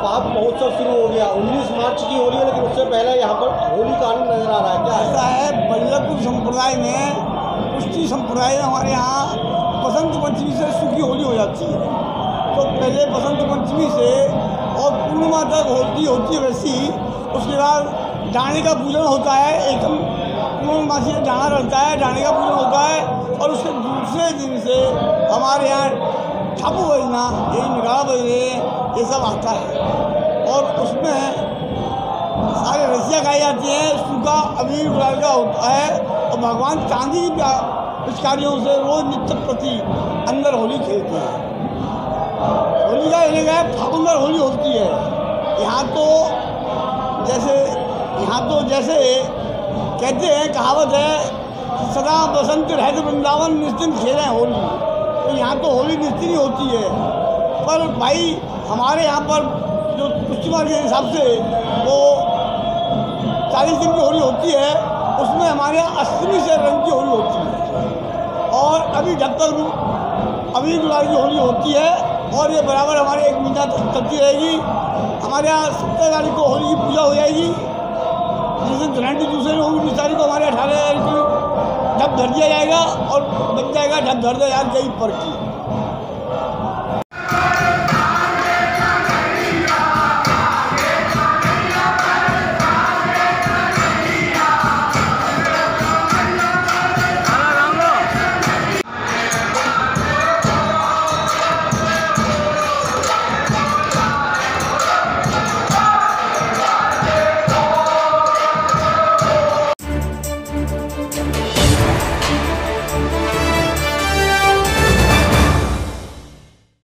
अब महोत्सव शुरू हो गया। उन्नीस मार्च की होली है, लेकिन उससे पहले यहाँ पर होली का आनंद नज़र आ रहा है। क्या ऐसा है, बल्लभपुर संप्रदाय में, कुश्ती संप्रदाय हमारे यहाँ बसंत पंचमी से सुखी होली हो जाती है। तो पहले बसंत पंचमी से और पूर्णिमा तक होली होती है वैसी, उसके बाद डाणे का पूजन होता है, एकदम पूर्णमासी में डाना रहता है डाणे का पूजन होता है, और उसके दूसरे दिन से हमारे यहाँ ठापू बजना, यही निगाह बजने ये सब आता है। और उसमें सारे रसियाँ गाई जाती हैं सूखा अबीर गुलाल का होता है। और भगवान चांदी की पिचकारियों से रोज नित्य प्रति अंदर होली खेलते हैं। होली का ये है फागुनर होली होती है। यहाँ तो जैसे यहाँ तो जैसे कहते हैं, कहावत है, सदा बसंत रहते वृंदावन निश्चिंत खेलें होली। तो यहाँ तो होली निश्चित होती है। पर भाई, हमारे यहाँ पर जो कुश्तीमार के हिसाब से वो चालीस दिन की होली होती है, उसमें हमारे यहाँ अष्टमी से रंग की होली होती है। और अभी जब तक अभी गुलाल की होली होती है, और ये बराबर हमारे एक महीना तक चलती रहेगी। हमारे यहाँ सत्तर तारीख को होली की पूजा हो जाएगी। जिस दिन ग्रहण दूसरे दिन होगी उस तारीख को हमारे अठारह तारीख को ढप धर दिया जाएगा, और बन जाएगा ढप धर दिया कई पर की